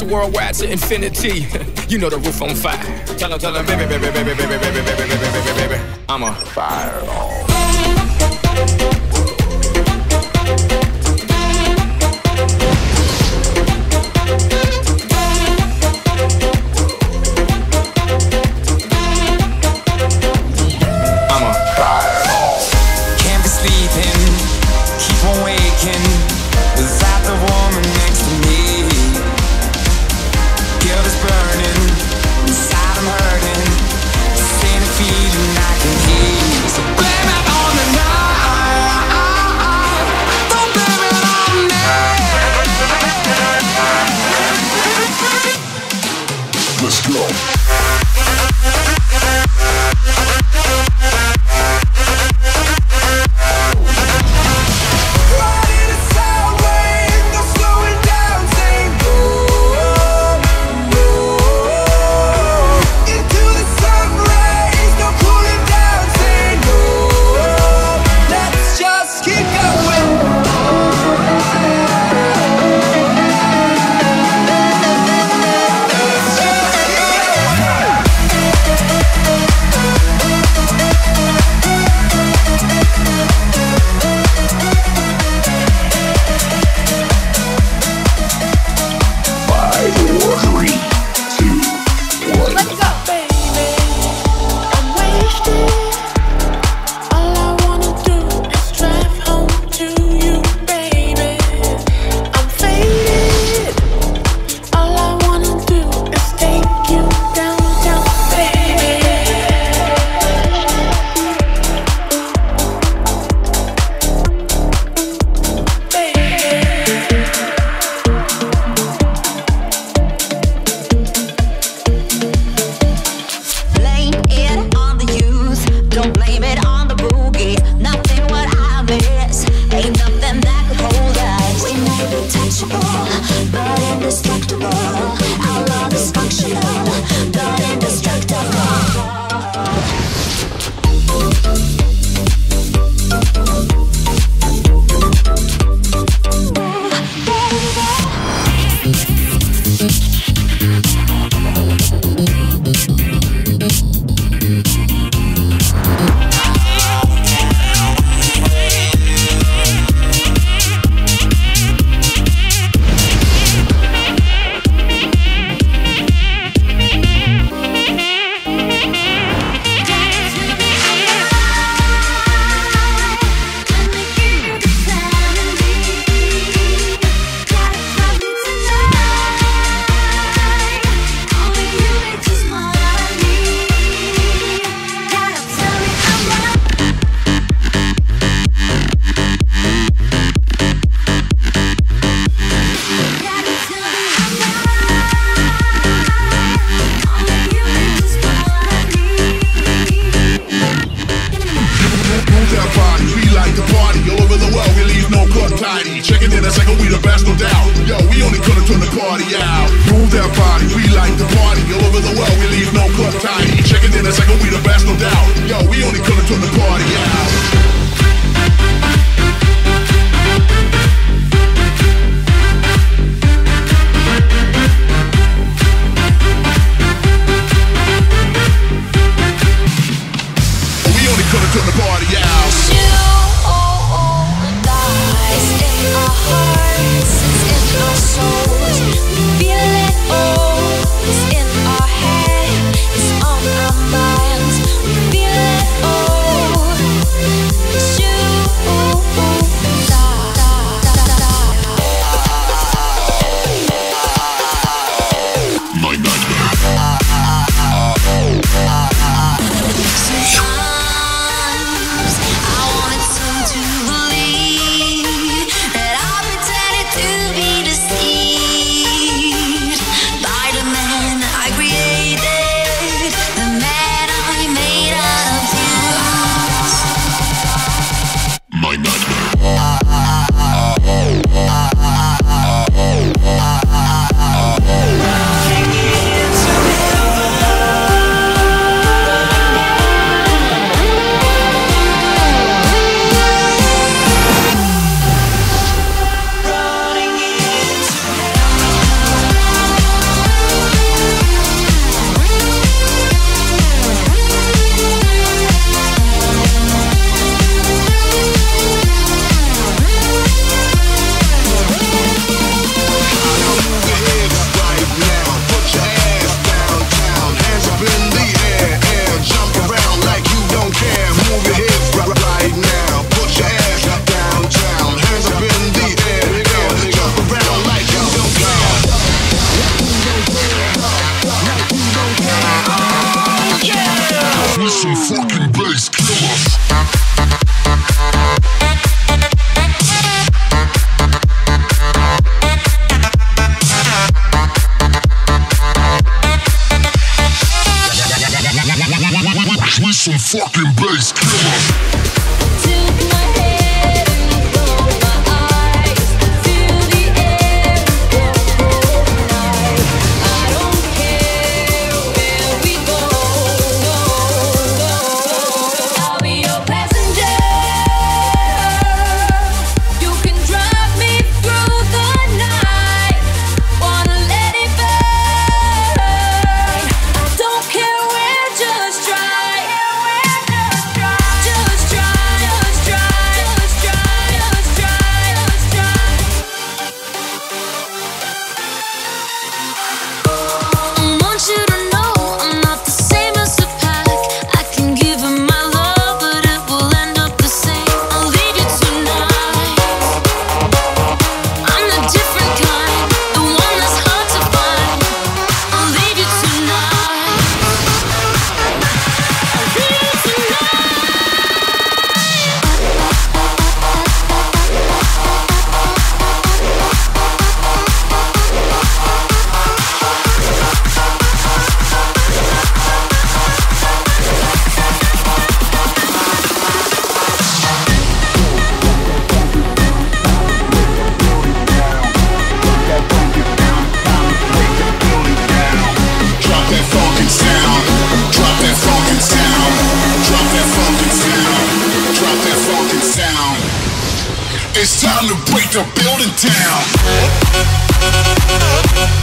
It's a worldwide to infinity. you know the roof on fire. Tell them, tell them, baby, baby, baby, baby, baby, baby, baby, baby, baby. I'm a fireball. We some fucking bass killers. Drop that funkin' sound. Drop that funkin' sound. Drop that funkin' sound. It's time to break the building down.